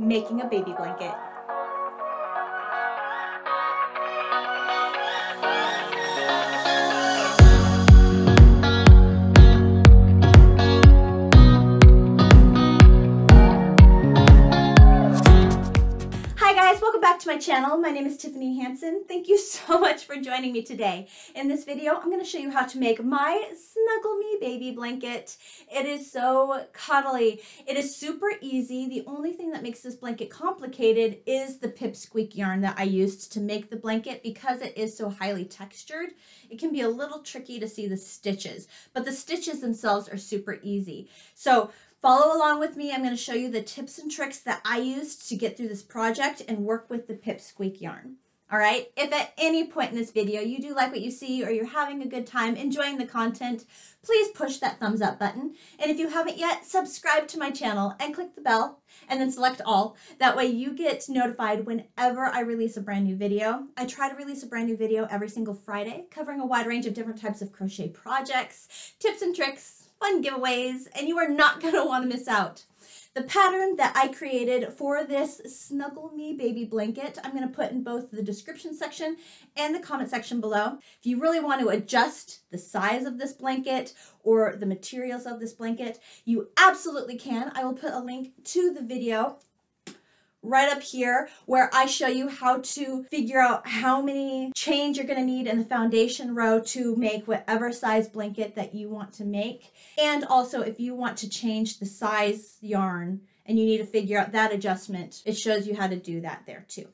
making a baby blanket. Channel. My name is Tiffany Hansen. Thank you so much for joining me today. In this video, I'm going to show you how to make my Snuggle Me Baby Blanket. It is so cuddly. It is super easy. The only thing that makes this blanket complicated is the pipsqueak yarn that I used to make the blanket because it is so highly textured. It can be a little tricky to see the stitches, but the stitches themselves are super easy. So Follow along with me. I'm going to show you the tips and tricks that I used to get through this project and work with the Pipsqueak yarn. All right, if at any point in this video you do like what you see or you're having a good time enjoying the content, please push that thumbs up button. And if you haven't yet, subscribe to my channel and click the bell and then select all. That way you get notified whenever I release a brand new video. I try to release a brand new video every single Friday, covering a wide range of different types of crochet projects, tips and tricks, fun giveaways, and you are not going to want to miss out. The pattern that I created for this Snuggle Me Baby Blanket, I'm going to put in both the description section and the comment section below. If you really want to adjust the size of this blanket or the materials of this blanket, you absolutely can. I will put a link to the video right up here where I show you how to figure out how many chains you're going to need in the foundation row to make whatever size blanket that you want to make. And also if you want to change the size yarn and you need to figure out that adjustment, it shows you how to do that there too.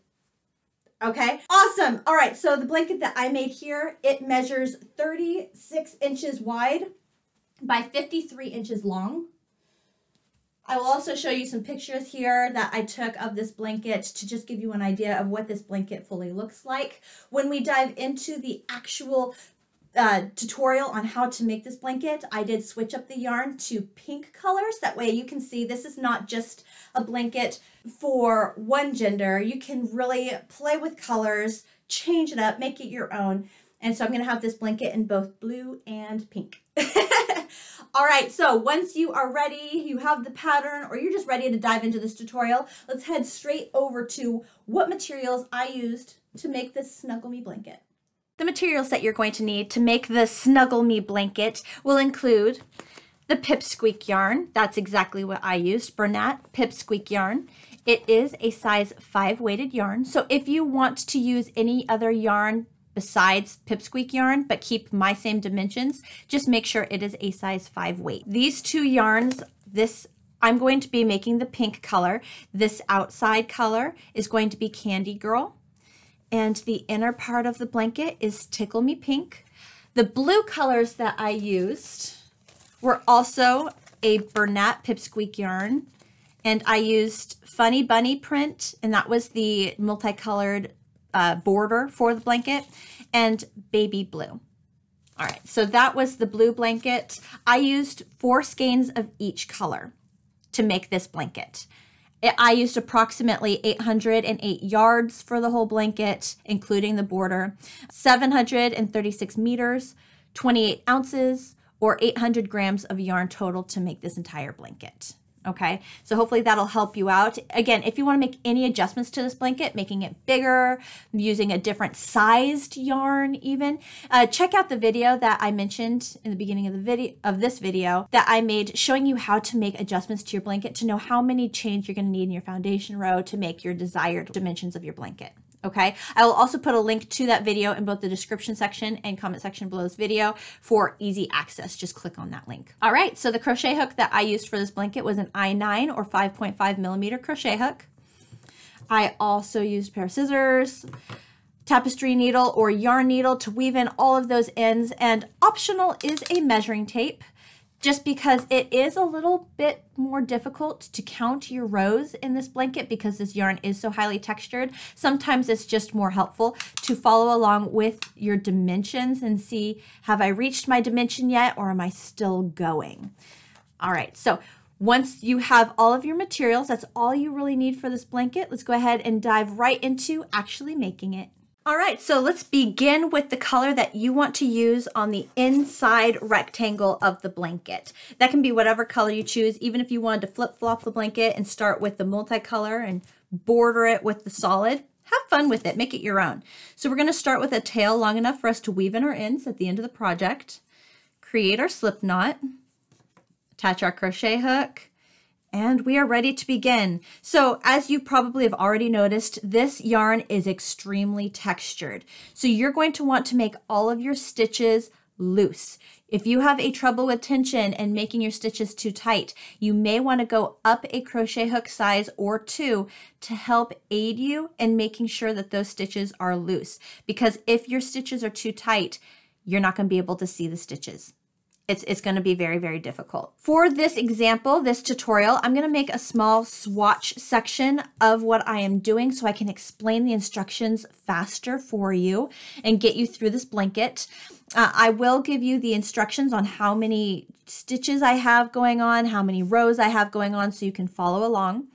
Okay, awesome. All right, so the blanket that I made here, it measures 36 inches wide by 53 inches long. I will also show you some pictures here that I took of this blanket to just give you an idea of what this blanket fully looks like. When we dive into the actual uh, tutorial on how to make this blanket, I did switch up the yarn to pink colors. That way you can see this is not just a blanket for one gender. You can really play with colors, change it up, make it your own. And so I'm going to have this blanket in both blue and pink. All right, so once you are ready, you have the pattern, or you're just ready to dive into this tutorial, let's head straight over to what materials I used to make this Snuggle Me blanket. The materials that you're going to need to make the Snuggle Me blanket will include the Pipsqueak yarn. That's exactly what I used, Bernat Pipsqueak yarn. It is a size 5 weighted yarn, so if you want to use any other yarn besides pipsqueak yarn, but keep my same dimensions, just make sure it is a size 5 weight. These two yarns, this I'm going to be making the pink color. This outside color is going to be Candy Girl. And the inner part of the blanket is Tickle Me Pink. The blue colors that I used were also a Bernat Pipsqueak yarn. And I used Funny Bunny print, and that was the multicolored uh, border for the blanket and baby blue. All right, so that was the blue blanket. I used four skeins of each color to make this blanket. I used approximately 808 yards for the whole blanket, including the border, 736 meters, 28 ounces, or 800 grams of yarn total to make this entire blanket. Okay, so hopefully that'll help you out. Again, if you want to make any adjustments to this blanket, making it bigger, using a different sized yarn even, uh, check out the video that I mentioned in the beginning of the video of this video that I made showing you how to make adjustments to your blanket to know how many chains you're going to need in your foundation row to make your desired dimensions of your blanket okay? I will also put a link to that video in both the description section and comment section below this video for easy access. Just click on that link. All right, so the crochet hook that I used for this blanket was an I-9 or 5.5 millimeter crochet hook. I also used a pair of scissors, tapestry needle or yarn needle to weave in all of those ends and optional is a measuring tape just because it is a little bit more difficult to count your rows in this blanket because this yarn is so highly textured. Sometimes it's just more helpful to follow along with your dimensions and see, have I reached my dimension yet or am I still going? All right, so once you have all of your materials, that's all you really need for this blanket. Let's go ahead and dive right into actually making it. All right, so let's begin with the color that you want to use on the inside rectangle of the blanket. That can be whatever color you choose, even if you wanted to flip-flop the blanket and start with the multicolor and border it with the solid. Have fun with it, make it your own. So we're gonna start with a tail long enough for us to weave in our ends at the end of the project, create our slip knot, attach our crochet hook, and we are ready to begin. So as you probably have already noticed, this yarn is extremely textured. So you're going to want to make all of your stitches loose. If you have a trouble with tension and making your stitches too tight, you may want to go up a crochet hook size or two to help aid you in making sure that those stitches are loose. Because if your stitches are too tight, you're not going to be able to see the stitches it's, it's going to be very, very difficult. For this example, this tutorial, I'm going to make a small swatch section of what I am doing so I can explain the instructions faster for you and get you through this blanket. Uh, I will give you the instructions on how many stitches I have going on, how many rows I have going on so you can follow along.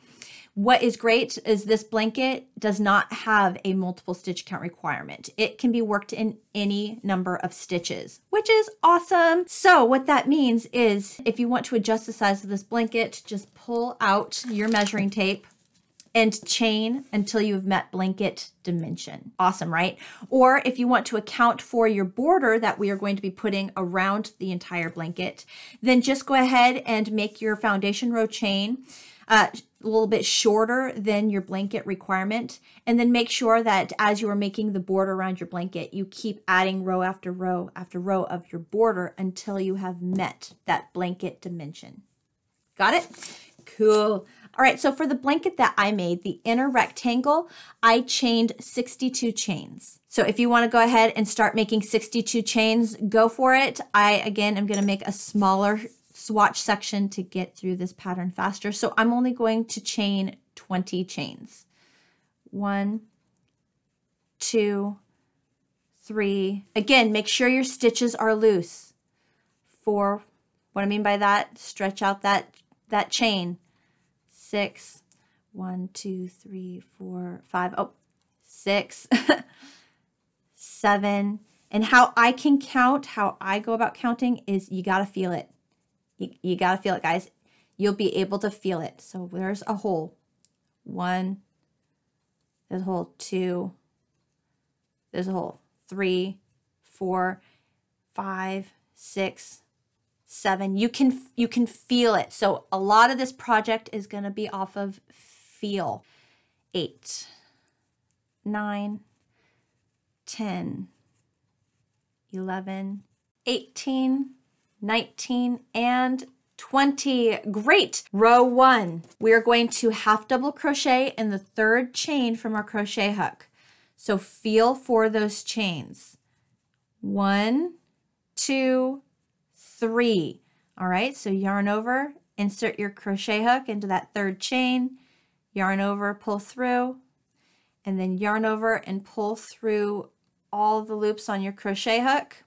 What is great is this blanket does not have a multiple stitch count requirement. It can be worked in any number of stitches, which is awesome. So what that means is if you want to adjust the size of this blanket, just pull out your measuring tape and chain until you've met blanket dimension. Awesome, right? Or if you want to account for your border that we are going to be putting around the entire blanket, then just go ahead and make your foundation row chain uh, a little bit shorter than your blanket requirement. And then make sure that as you are making the border around your blanket, you keep adding row after row after row of your border until you have met that blanket dimension. Got it? Cool. All right, so for the blanket that I made, the inner rectangle, I chained 62 chains. So if you wanna go ahead and start making 62 chains, go for it. I, again, am gonna make a smaller swatch section to get through this pattern faster. So I'm only going to chain 20 chains. One, two, three. Again, make sure your stitches are loose. Four, what I mean by that, stretch out that, that chain. Six, one, two, three, four, five, oh, six, seven. And how I can count, how I go about counting is you got to feel it. You, you got to feel it, guys. You'll be able to feel it. So there's a hole. One, there's a hole. Two, there's a hole. Three, four, five, six, seven. You can you can feel it. So a lot of this project is going to be off of feel. Eight, nine, ten, eleven, eighteen. 19, and 20. Great. Row one, we are going to half double crochet in the third chain from our crochet hook. So feel for those chains. One, two, three. All right, so yarn over, insert your crochet hook into that third chain, yarn over, pull through, and then yarn over and pull through all the loops on your crochet hook.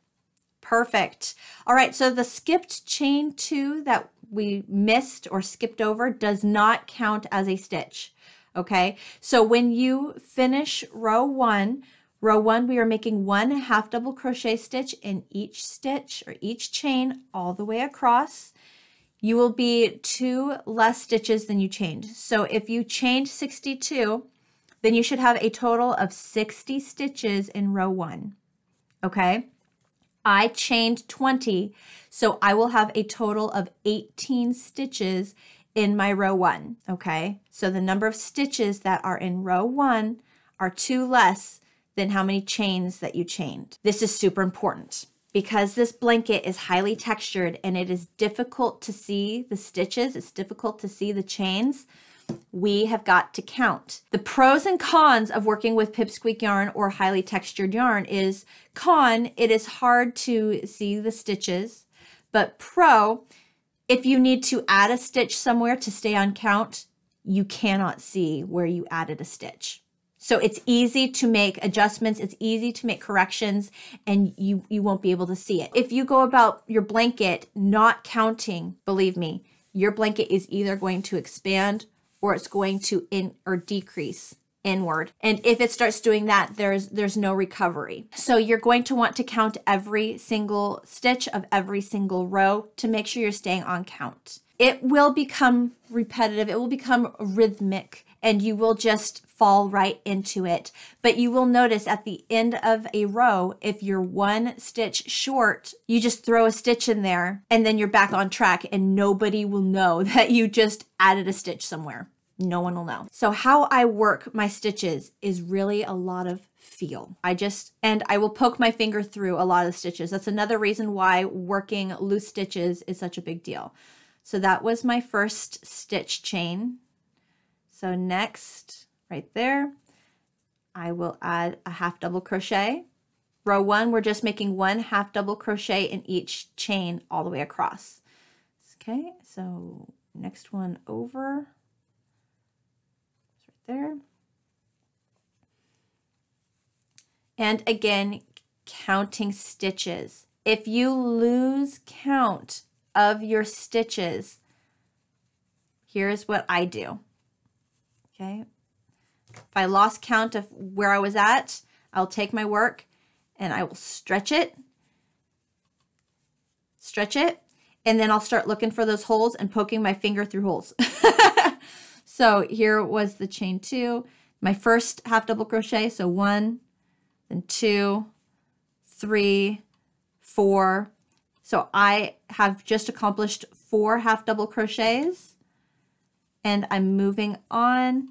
Perfect. All right, so the skipped chain two that we missed or skipped over does not count as a stitch. Okay, so when you finish row one, row one, we are making one half double crochet stitch in each stitch or each chain all the way across. You will be two less stitches than you chained. So if you chained 62, then you should have a total of 60 stitches in row one. Okay. I chained 20, so I will have a total of 18 stitches in my row one, okay? So the number of stitches that are in row one are two less than how many chains that you chained. This is super important because this blanket is highly textured and it is difficult to see the stitches, it's difficult to see the chains we have got to count. The pros and cons of working with pipsqueak yarn or highly textured yarn is con, it is hard to see the stitches, but pro, if you need to add a stitch somewhere to stay on count, you cannot see where you added a stitch. So it's easy to make adjustments, it's easy to make corrections, and you, you won't be able to see it. If you go about your blanket not counting, believe me, your blanket is either going to expand or it's going to in or decrease inward. And if it starts doing that, there's there's no recovery. So you're going to want to count every single stitch of every single row to make sure you're staying on count. It will become repetitive, it will become rhythmic, and you will just fall right into it. But you will notice at the end of a row, if you're one stitch short, you just throw a stitch in there and then you're back on track and nobody will know that you just added a stitch somewhere. No one will know. So how I work my stitches is really a lot of feel. I just, and I will poke my finger through a lot of stitches. That's another reason why working loose stitches is such a big deal. So that was my first stitch chain. So next, right there, I will add a half double crochet. Row one, we're just making one half double crochet in each chain all the way across. Okay, so next one over there. And again, counting stitches. If you lose count of your stitches, here's what I do. Okay. If I lost count of where I was at, I'll take my work and I will stretch it, stretch it, and then I'll start looking for those holes and poking my finger through holes. So here was the chain two, my first half double crochet. So one, then two, three, four. So I have just accomplished four half double crochets and I'm moving on.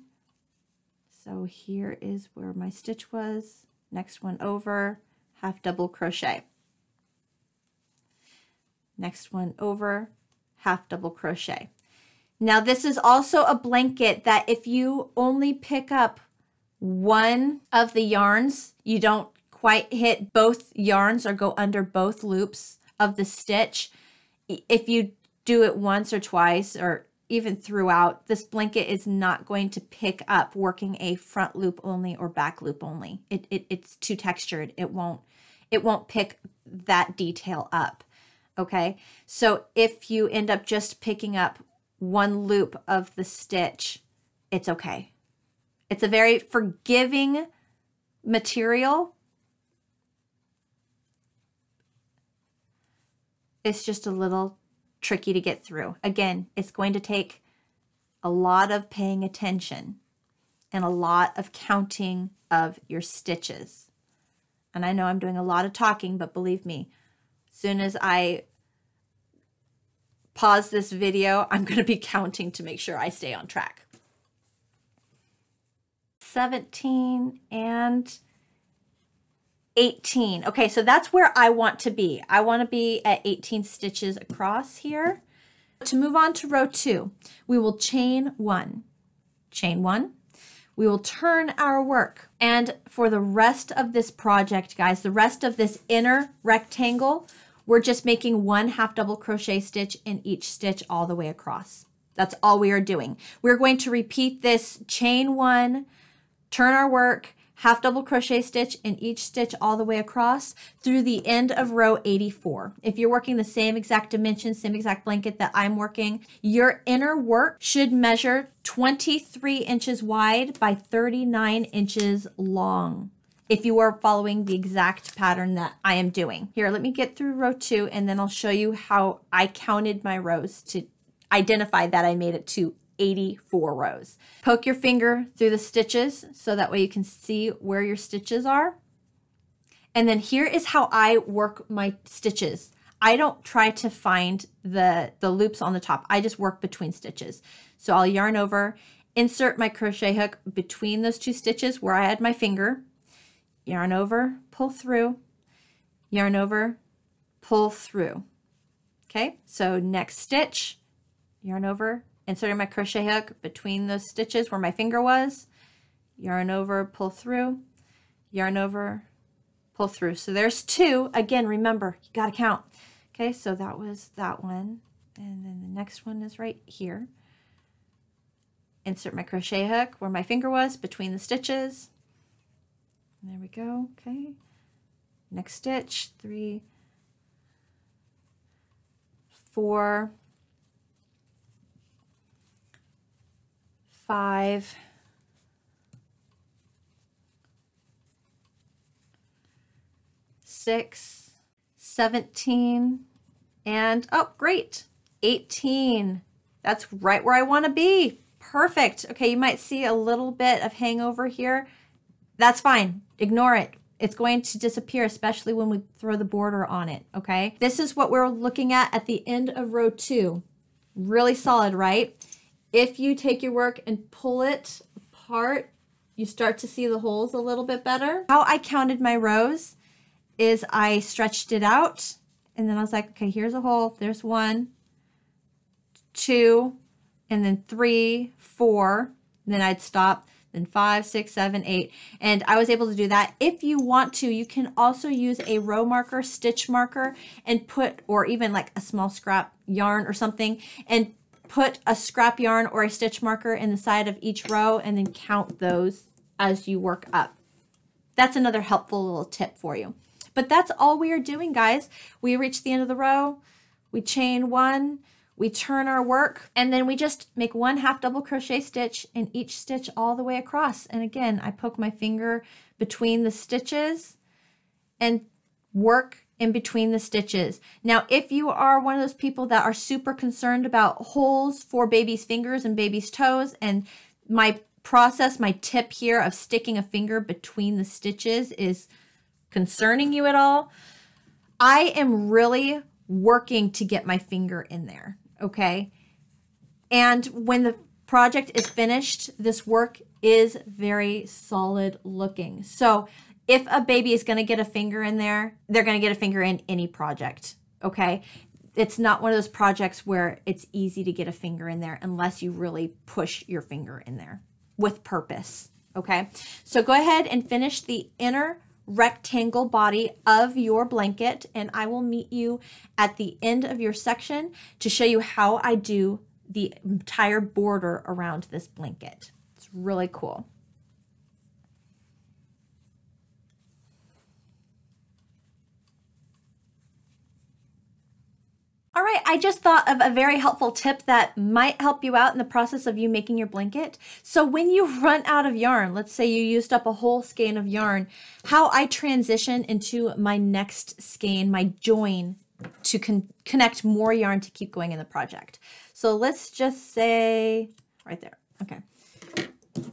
So here is where my stitch was. Next one over, half double crochet. Next one over, half double crochet. Now this is also a blanket that if you only pick up one of the yarns, you don't quite hit both yarns or go under both loops of the stitch. If you do it once or twice or even throughout, this blanket is not going to pick up working a front loop only or back loop only. It, it, it's too textured. It won't, it won't pick that detail up. Okay. So if you end up just picking up one loop of the stitch, it's okay. It's a very forgiving material. It's just a little tricky to get through. Again, it's going to take a lot of paying attention and a lot of counting of your stitches. And I know I'm doing a lot of talking, but believe me, as soon as I pause this video, I'm going to be counting to make sure I stay on track. 17 and 18. Okay, so that's where I want to be. I want to be at 18 stitches across here. To move on to row two, we will chain one, chain one. We will turn our work. And for the rest of this project, guys, the rest of this inner rectangle, we're just making one half double crochet stitch in each stitch all the way across. That's all we are doing. We're going to repeat this chain one, turn our work, half double crochet stitch in each stitch all the way across through the end of row 84. If you're working the same exact dimension, same exact blanket that I'm working, your inner work should measure 23 inches wide by 39 inches long if you are following the exact pattern that I am doing. Here, let me get through row two and then I'll show you how I counted my rows to identify that I made it to 84 rows. Poke your finger through the stitches so that way you can see where your stitches are. And then here is how I work my stitches. I don't try to find the, the loops on the top. I just work between stitches. So I'll yarn over, insert my crochet hook between those two stitches where I had my finger, yarn over, pull through, yarn over, pull through. Okay, so next stitch, yarn over, inserting my crochet hook between those stitches where my finger was, yarn over, pull through, yarn over, pull through. So there's two. Again, remember, you got to count. Okay, so that was that one. And then the next one is right here. Insert my crochet hook where my finger was between the stitches, there we go. Okay. Next stitch. Three four five six 17 and oh great. 18 that's right where I want to be. Perfect. Okay you might see a little bit of hangover here. That's fine. Ignore it. It's going to disappear, especially when we throw the border on it, okay? This is what we're looking at at the end of row two. Really solid, right? If you take your work and pull it apart, you start to see the holes a little bit better. How I counted my rows is I stretched it out and then I was like, okay, here's a hole. There's one, two, and then three, four. then I'd stop, then five, six, seven, eight. And I was able to do that. If you want to, you can also use a row marker, stitch marker, and put, or even like a small scrap yarn or something, and put a scrap yarn or a stitch marker in the side of each row and then count those as you work up. That's another helpful little tip for you. But that's all we are doing, guys. We reach the end of the row, we chain one, we turn our work, and then we just make one half double crochet stitch in each stitch all the way across. And again, I poke my finger between the stitches and work in between the stitches. Now, if you are one of those people that are super concerned about holes for baby's fingers and baby's toes, and my process, my tip here of sticking a finger between the stitches is concerning you at all, I am really working to get my finger in there, okay? And when the project is finished, this work is very solid looking. So if a baby is going to get a finger in there, they're going to get a finger in any project, okay? It's not one of those projects where it's easy to get a finger in there unless you really push your finger in there with purpose, okay? So go ahead and finish the inner rectangle body of your blanket and I will meet you at the end of your section to show you how I do the entire border around this blanket. It's really cool. All right, I just thought of a very helpful tip that might help you out in the process of you making your blanket. So when you run out of yarn, let's say you used up a whole skein of yarn, how I transition into my next skein, my join, to con connect more yarn to keep going in the project. So let's just say, right there, okay.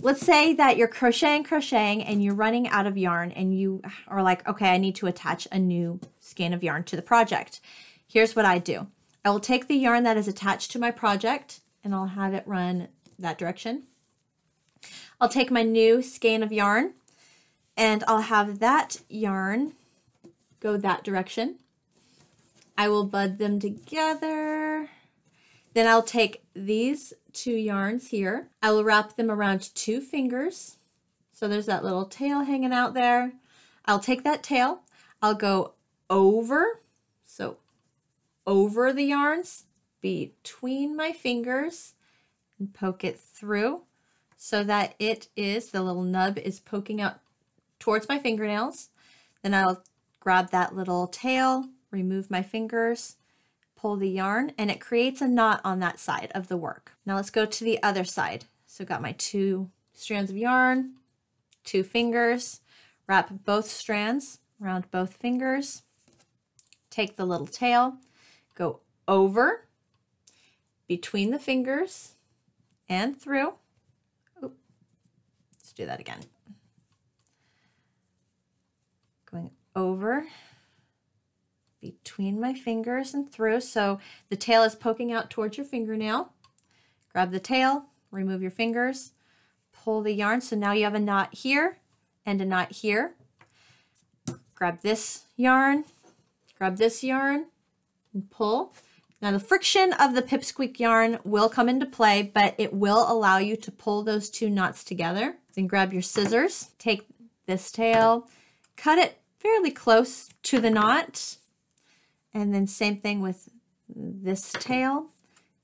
Let's say that you're crocheting, crocheting, and you're running out of yarn and you are like, okay, I need to attach a new skein of yarn to the project here's what I do. I will take the yarn that is attached to my project and I'll have it run that direction. I'll take my new skein of yarn and I'll have that yarn go that direction. I will bud them together. Then I'll take these two yarns here. I will wrap them around two fingers. So there's that little tail hanging out there. I'll take that tail. I'll go over, over the yarns between my fingers and poke it through so that it is, the little nub is poking out towards my fingernails. Then I'll grab that little tail, remove my fingers, pull the yarn, and it creates a knot on that side of the work. Now let's go to the other side. So got my two strands of yarn, two fingers, wrap both strands around both fingers, take the little tail, Go over, between the fingers, and through. Oop. Let's do that again. Going over, between my fingers and through. So the tail is poking out towards your fingernail. Grab the tail, remove your fingers, pull the yarn. So now you have a knot here and a knot here. Grab this yarn, grab this yarn, and pull. Now the friction of the pipsqueak yarn will come into play, but it will allow you to pull those two knots together. Then grab your scissors, take this tail, cut it fairly close to the knot. And then same thing with this tail,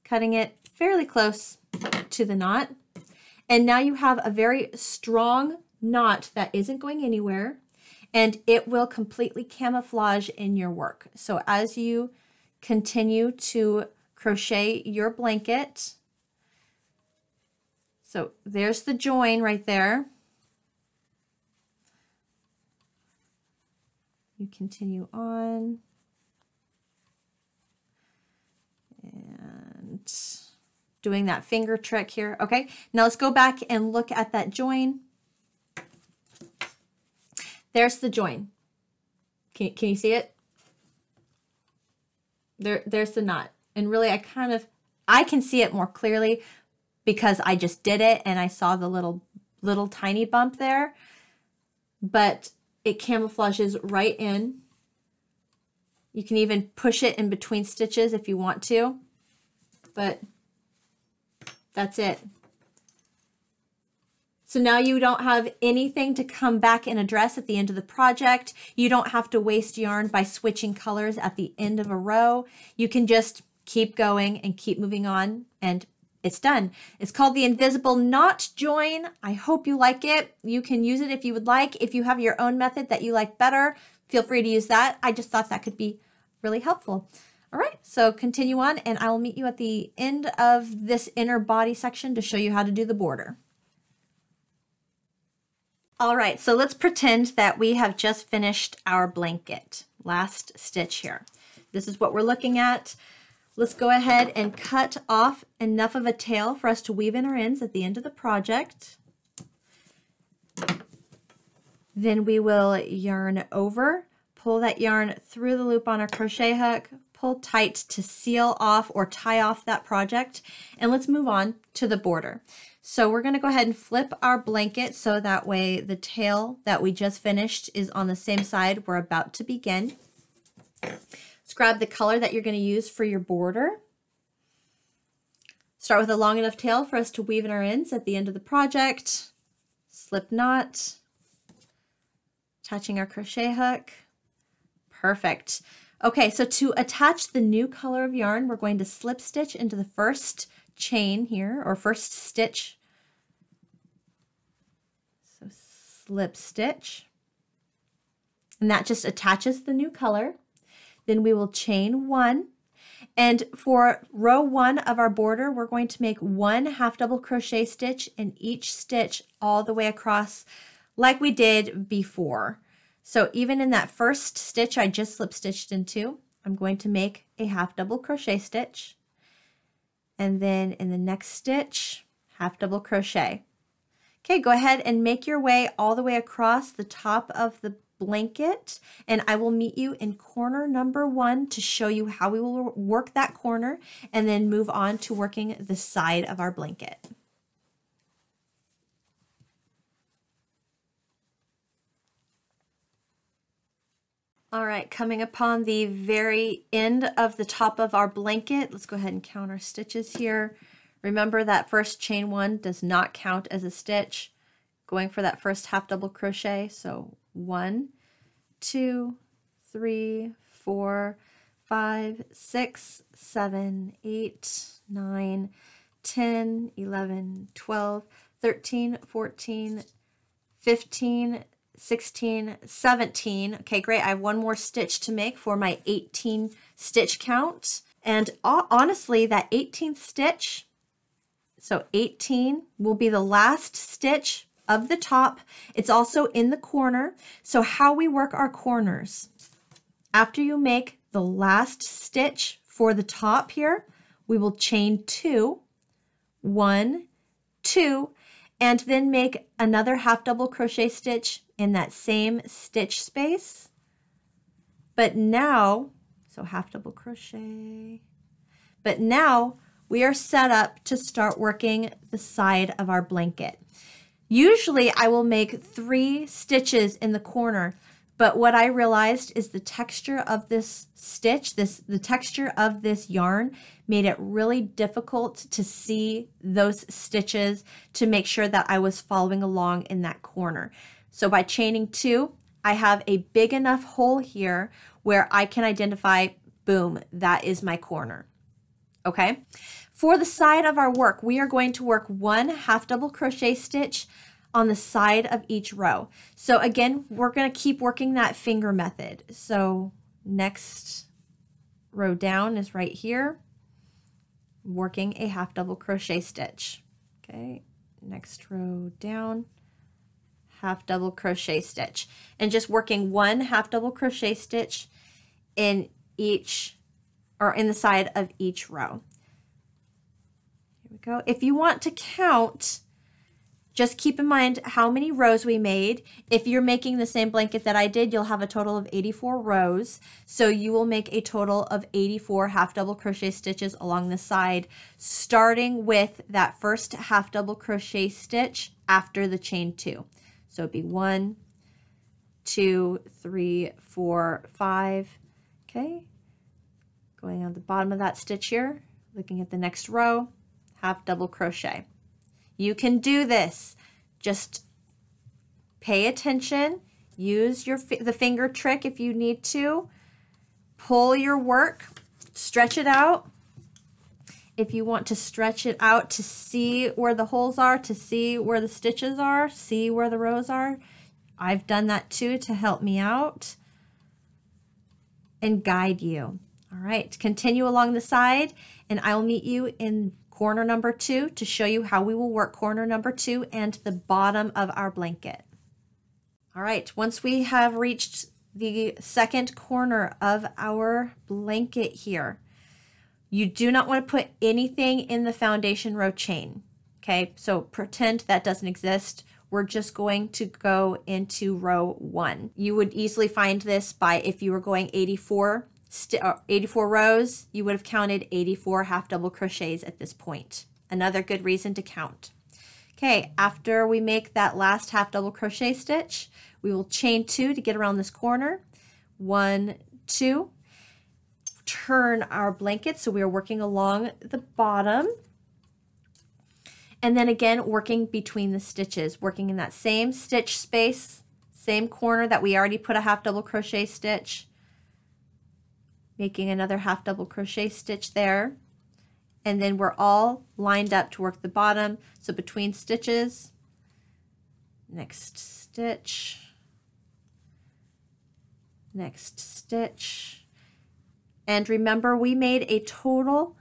cutting it fairly close to the knot. And now you have a very strong knot that isn't going anywhere and it will completely camouflage in your work. So as you continue to crochet your blanket. So there's the join right there. you continue on. And doing that finger trick here. Okay, now let's go back and look at that join. There's the join. Can, can you see it? There, there's the knot. And really, I kind of, I can see it more clearly because I just did it and I saw the little, little tiny bump there. But it camouflages right in. You can even push it in between stitches if you want to. But that's it. So now you don't have anything to come back and address at the end of the project. You don't have to waste yarn by switching colors at the end of a row. You can just keep going and keep moving on and it's done. It's called the Invisible Knot Join. I hope you like it. You can use it if you would like. If you have your own method that you like better, feel free to use that. I just thought that could be really helpful. All right, so continue on and I will meet you at the end of this inner body section to show you how to do the border. All right, so let's pretend that we have just finished our blanket. Last stitch here. This is what we're looking at. Let's go ahead and cut off enough of a tail for us to weave in our ends at the end of the project. Then we will yarn over, pull that yarn through the loop on our crochet hook, pull tight to seal off or tie off that project, and let's move on to the border. So we're gonna go ahead and flip our blanket so that way the tail that we just finished is on the same side we're about to begin. Let's grab the color that you're gonna use for your border. Start with a long enough tail for us to weave in our ends at the end of the project. Slip knot, attaching our crochet hook. Perfect. Okay, so to attach the new color of yarn, we're going to slip stitch into the first chain here, or first stitch. So slip stitch. And that just attaches the new color. Then we will chain one. And for row one of our border, we're going to make one half double crochet stitch in each stitch all the way across like we did before. So even in that first stitch I just slip stitched into, I'm going to make a half double crochet stitch and then in the next stitch, half double crochet. Okay, go ahead and make your way all the way across the top of the blanket and I will meet you in corner number one to show you how we will work that corner and then move on to working the side of our blanket. All right, coming upon the very end of the top of our blanket, let's go ahead and count our stitches here. Remember that first chain one does not count as a stitch. Going for that first half double crochet, so one, two, three, four, five, six, seven, eight, nine, 10, 11, 12, 13, 14, 15, 16, 17. Okay, great. I have one more stitch to make for my 18 stitch count. And honestly, that 18th stitch, so 18 will be the last stitch of the top. It's also in the corner. So how we work our corners, after you make the last stitch for the top here, we will chain two, one, two, and then make another half double crochet stitch in that same stitch space. But now, so half double crochet, but now we are set up to start working the side of our blanket. Usually I will make three stitches in the corner, but what I realized is the texture of this stitch, this the texture of this yarn made it really difficult to see those stitches to make sure that I was following along in that corner. So by chaining two, I have a big enough hole here where I can identify, boom, that is my corner. Okay. For the side of our work, we are going to work one half double crochet stitch on the side of each row. So again, we're going to keep working that finger method. So next row down is right here, working a half double crochet stitch. Okay, next row down, half double crochet stitch and just working one half double crochet stitch in each or in the side of each row. Here we go. If you want to count, just keep in mind how many rows we made. If you're making the same blanket that I did, you'll have a total of 84 rows. So you will make a total of 84 half double crochet stitches along the side, starting with that first half double crochet stitch after the chain two. So it'd be one, two, three, four, five. Okay. Going on the bottom of that stitch here, looking at the next row, half double crochet. You can do this. Just pay attention. Use your the finger trick if you need to. Pull your work, stretch it out. If you want to stretch it out to see where the holes are, to see where the stitches are, see where the rows are, I've done that too to help me out and guide you. All right, continue along the side and I'll meet you in corner number two to show you how we will work corner number two and the bottom of our blanket. All right, once we have reached the second corner of our blanket here, you do not want to put anything in the foundation row chain. Okay, so pretend that doesn't exist. We're just going to go into row one. You would easily find this by if you were going 84 uh, 84 rows, you would have counted 84 half double crochets at this point. Another good reason to count. Okay, after we make that last half double crochet stitch, we will chain two to get around this corner. One, two. Turn our blanket. So we are working along the bottom. And then again, working between the stitches, working in that same stitch space, same corner that we already put a half double crochet stitch. Making another half double crochet stitch there. And then we're all lined up to work the bottom. So between stitches next stitch next stitch and remember we made a total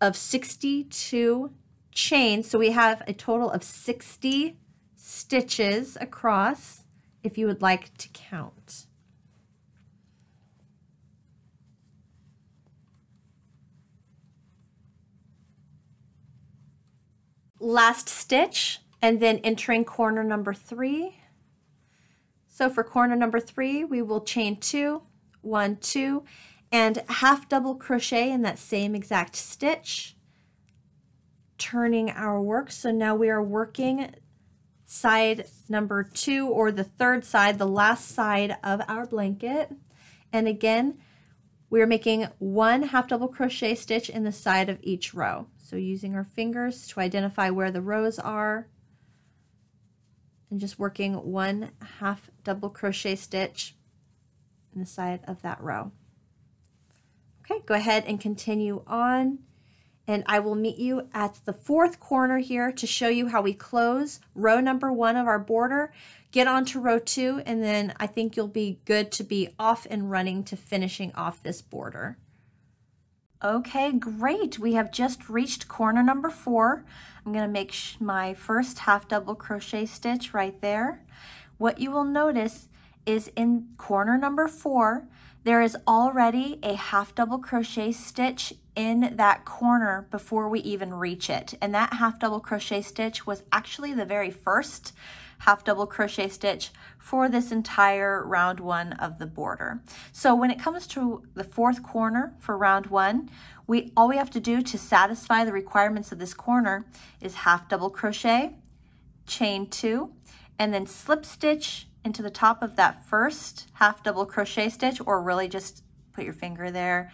of 62 chains so we have a total of 60 stitches across if you would like to count last stitch and then entering corner number three. So for corner number three, we will chain two, one, two, and half double crochet in that same exact stitch, turning our work. So now we are working side number two or the third side, the last side of our blanket. And again, we're making one half double crochet stitch in the side of each row. So using our fingers to identify where the rows are and just working one half double crochet stitch in the side of that row. Okay, go ahead and continue on and I will meet you at the fourth corner here to show you how we close row number one of our border, get on to row two, and then I think you'll be good to be off and running to finishing off this border. Okay, great. We have just reached corner number four. I'm going to make my first half double crochet stitch right there. What you will notice is in corner number four, there is already a half double crochet stitch in that corner before we even reach it. And that half double crochet stitch was actually the very first half double crochet stitch for this entire round one of the border. So when it comes to the fourth corner for round one, we all we have to do to satisfy the requirements of this corner is half double crochet, chain two, and then slip stitch into the top of that first half double crochet stitch or really just put your finger there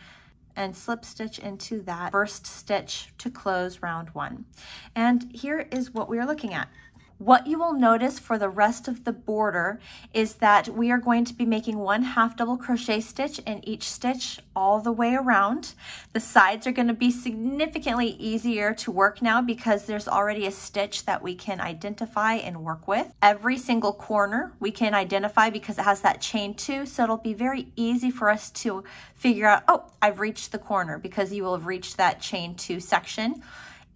and slip stitch into that first stitch to close round one. And here is what we are looking at. What you will notice for the rest of the border is that we are going to be making one half double crochet stitch in each stitch all the way around. The sides are going to be significantly easier to work now because there's already a stitch that we can identify and work with. Every single corner we can identify because it has that chain two, so it'll be very easy for us to figure out, oh, I've reached the corner because you will have reached that chain two section.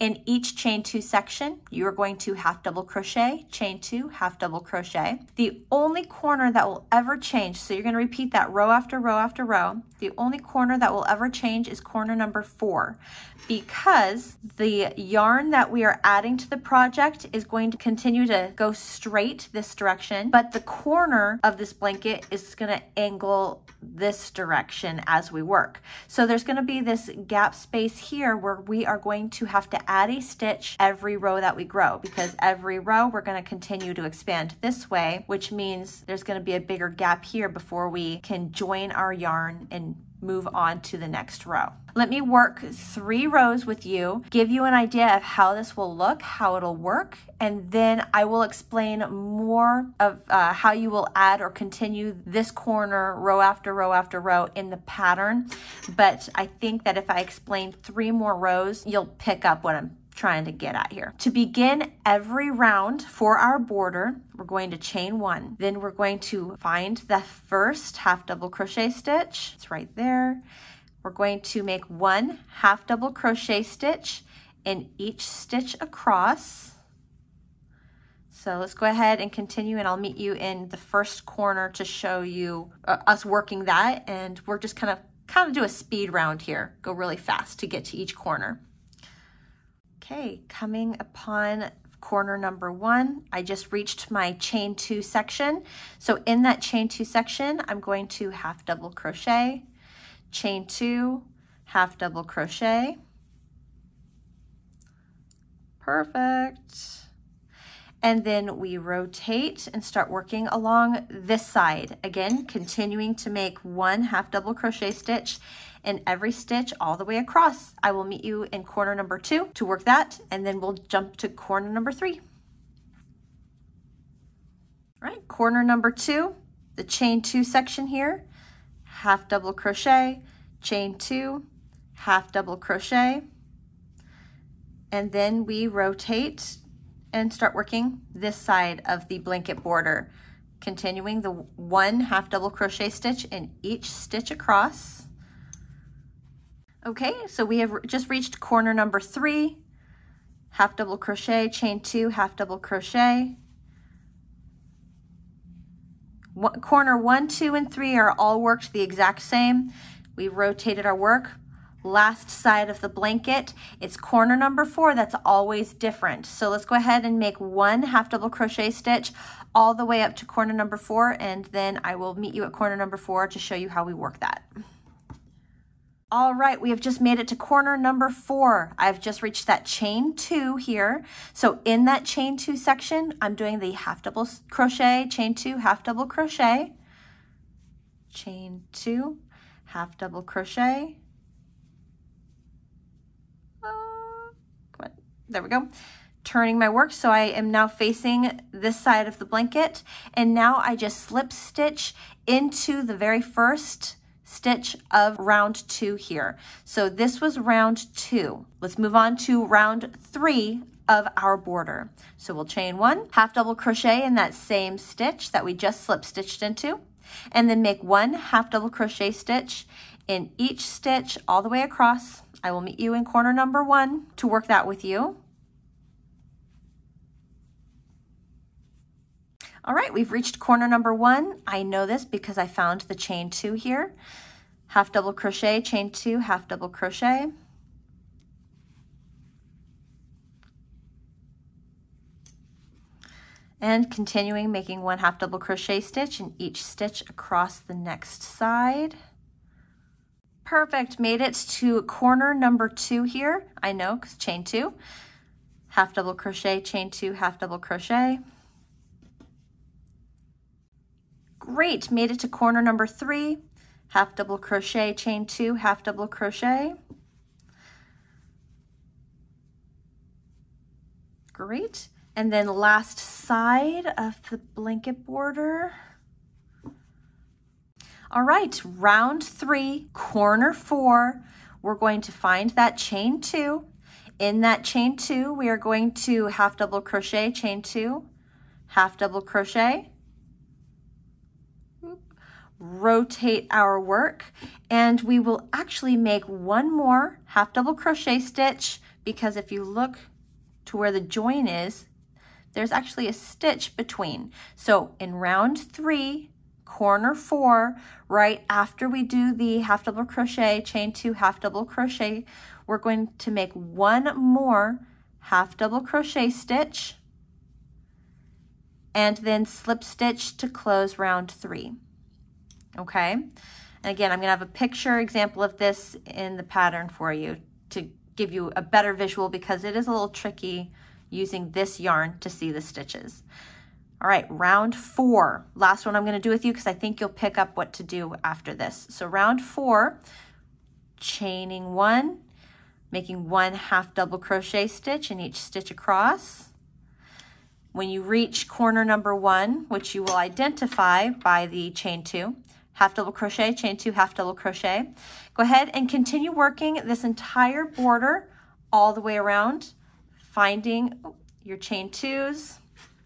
In each chain two section, you are going to half double crochet, chain two, half double crochet. The only corner that will ever change, so you're gonna repeat that row after row after row, the only corner that will ever change is corner number four because the yarn that we are adding to the project is going to continue to go straight this direction, but the corner of this blanket is gonna angle this direction as we work. So there's gonna be this gap space here where we are going to have to add a stitch every row that we grow because every row we're gonna continue to expand this way, which means there's gonna be a bigger gap here before we can join our yarn and move on to the next row. Let me work three rows with you, give you an idea of how this will look, how it'll work, and then I will explain more of uh, how you will add or continue this corner row after row after row in the pattern. But I think that if I explain three more rows, you'll pick up what I'm trying to get at here. To begin every round for our border, we're going to chain one. Then we're going to find the first half double crochet stitch. It's right there. We're going to make one half double crochet stitch in each stitch across. So let's go ahead and continue and I'll meet you in the first corner to show you uh, us working that and we're just kind of kind of do a speed round here, go really fast to get to each corner. Okay, coming upon corner number one, I just reached my chain two section. So in that chain two section, I'm going to half double crochet, chain two, half double crochet. Perfect. And then we rotate and start working along this side. Again, continuing to make one half double crochet stitch in every stitch all the way across. I will meet you in corner number two to work that, and then we'll jump to corner number three. All right, corner number two, the chain two section here, half double crochet, chain two, half double crochet, and then we rotate and start working this side of the blanket border, continuing the one half double crochet stitch in each stitch across. Okay, so we have just reached corner number three, half double crochet, chain two, half double crochet. One, corner one, two, and three are all worked the exact same. We've rotated our work. Last side of the blanket, it's corner number four that's always different. So let's go ahead and make one half double crochet stitch all the way up to corner number four, and then I will meet you at corner number four to show you how we work that. All right, we have just made it to corner number four. I've just reached that chain two here. So in that chain two section, I'm doing the half double crochet, chain two, half double crochet, chain two, half double crochet. Uh, there we go. Turning my work, so I am now facing this side of the blanket. And now I just slip stitch into the very first stitch of round two here. So this was round two. Let's move on to round three of our border. So we'll chain one, half double crochet in that same stitch that we just slip stitched into, and then make one half double crochet stitch in each stitch all the way across. I will meet you in corner number one to work that with you. All right, we've reached corner number one. I know this because I found the chain two here. Half double crochet, chain two, half double crochet. And continuing making one half double crochet stitch in each stitch across the next side. Perfect, made it to corner number two here. I know, because chain two, half double crochet, chain two, half double crochet. Great, made it to corner number three, half double crochet, chain two, half double crochet. Great. And then last side of the blanket border. All right, round three, corner four, we're going to find that chain two. In that chain two, we are going to half double crochet, chain two, half double crochet, rotate our work and we will actually make one more half double crochet stitch because if you look to where the join is, there's actually a stitch between. So in round three, corner four, right after we do the half double crochet, chain two, half double crochet, we're going to make one more half double crochet stitch and then slip stitch to close round three. Okay, and again, I'm gonna have a picture example of this in the pattern for you to give you a better visual because it is a little tricky using this yarn to see the stitches. All right, round four. Last one I'm gonna do with you because I think you'll pick up what to do after this. So round four, chaining one, making one half double crochet stitch in each stitch across. When you reach corner number one, which you will identify by the chain two, half double crochet, chain two, half double crochet, go ahead and continue working this entire border all the way around, finding your chain twos.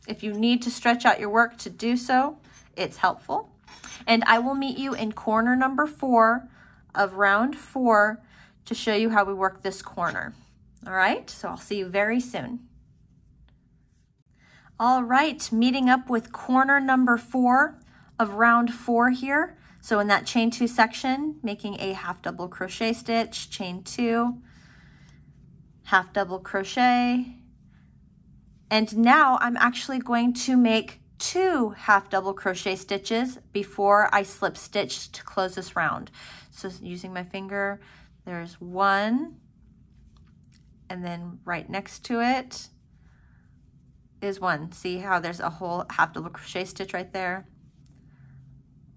If you need to stretch out your work to do so, it's helpful. And I will meet you in corner number four of round four to show you how we work this corner. All right, so I'll see you very soon. All right, meeting up with corner number four of round four here. So in that chain two section, making a half double crochet stitch, chain two, half double crochet. And now I'm actually going to make two half double crochet stitches before I slip stitch to close this round. So using my finger, there's one, and then right next to it is one. See how there's a whole half double crochet stitch right there?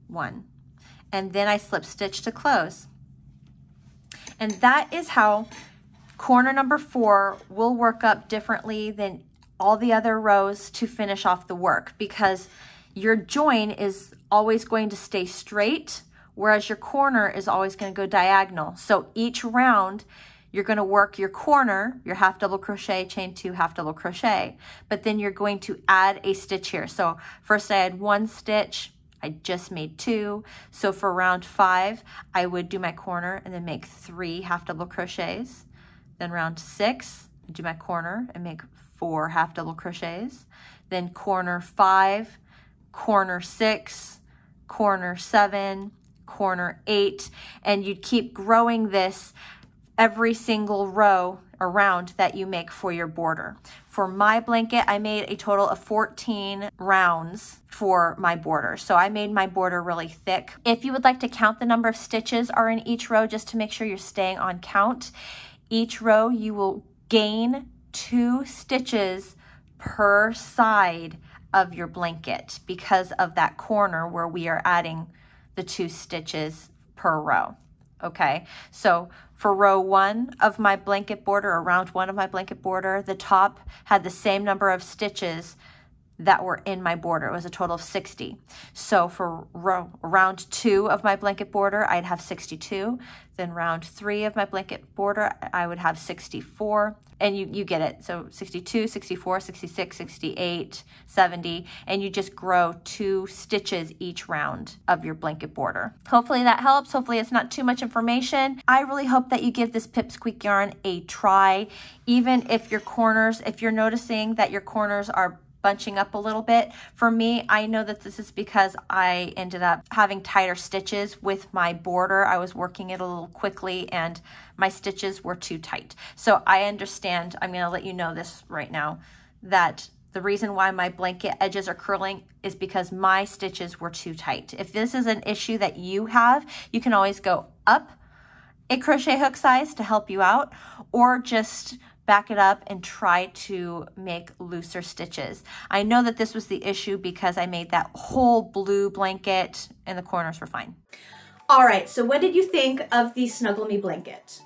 One. And then I slip stitch to close. And that is how corner number four will work up differently than all the other rows to finish off the work because your join is always going to stay straight whereas your corner is always going to go diagonal. So each round, you're going to work your corner, your half double crochet, chain two, half double crochet, but then you're going to add a stitch here. So first I had one stitch, I just made two. So for round five, I would do my corner and then make three half double crochets. Then round six, do my corner and make four half double crochets. Then corner five, corner six, corner seven, corner eight, and you'd keep growing this every single row around that you make for your border. For my blanket, I made a total of 14 rounds for my border. So I made my border really thick. If you would like to count the number of stitches are in each row, just to make sure you're staying on count, each row you will gain two stitches per side of your blanket because of that corner where we are adding the two stitches per row. Okay, so for row one of my blanket border, around one of my blanket border, the top had the same number of stitches that were in my border. It was a total of 60. So for row, round two of my blanket border, I'd have 62. Then round three of my blanket border, I would have 64. And you, you get it. So 62, 64, 66, 68, 70. And you just grow two stitches each round of your blanket border. Hopefully that helps. Hopefully it's not too much information. I really hope that you give this Pipsqueak yarn a try. Even if your corners, if you're noticing that your corners are bunching up a little bit. For me, I know that this is because I ended up having tighter stitches with my border. I was working it a little quickly and my stitches were too tight. So I understand, I'm gonna let you know this right now, that the reason why my blanket edges are curling is because my stitches were too tight. If this is an issue that you have, you can always go up a crochet hook size to help you out or just back it up and try to make looser stitches. I know that this was the issue because I made that whole blue blanket and the corners were fine. All right, so what did you think of the Snuggle Me blanket?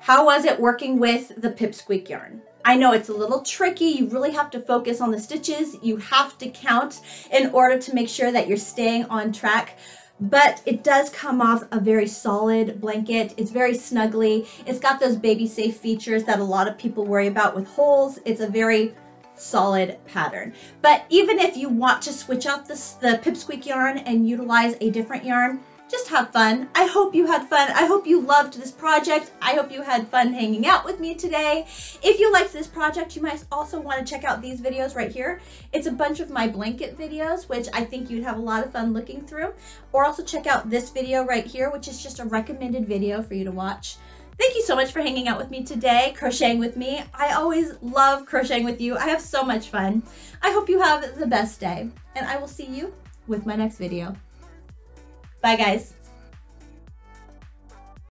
How was it working with the Pipsqueak yarn? I know it's a little tricky. You really have to focus on the stitches. You have to count in order to make sure that you're staying on track but it does come off a very solid blanket. It's very snuggly. It's got those baby safe features that a lot of people worry about with holes. It's a very solid pattern. But even if you want to switch out the Pipsqueak yarn and utilize a different yarn, just have fun. I hope you had fun. I hope you loved this project. I hope you had fun hanging out with me today. If you liked this project, you might also want to check out these videos right here. It's a bunch of my blanket videos, which I think you'd have a lot of fun looking through. Or also check out this video right here, which is just a recommended video for you to watch. Thank you so much for hanging out with me today, crocheting with me. I always love crocheting with you. I have so much fun. I hope you have the best day, and I will see you with my next video. Bye, guys.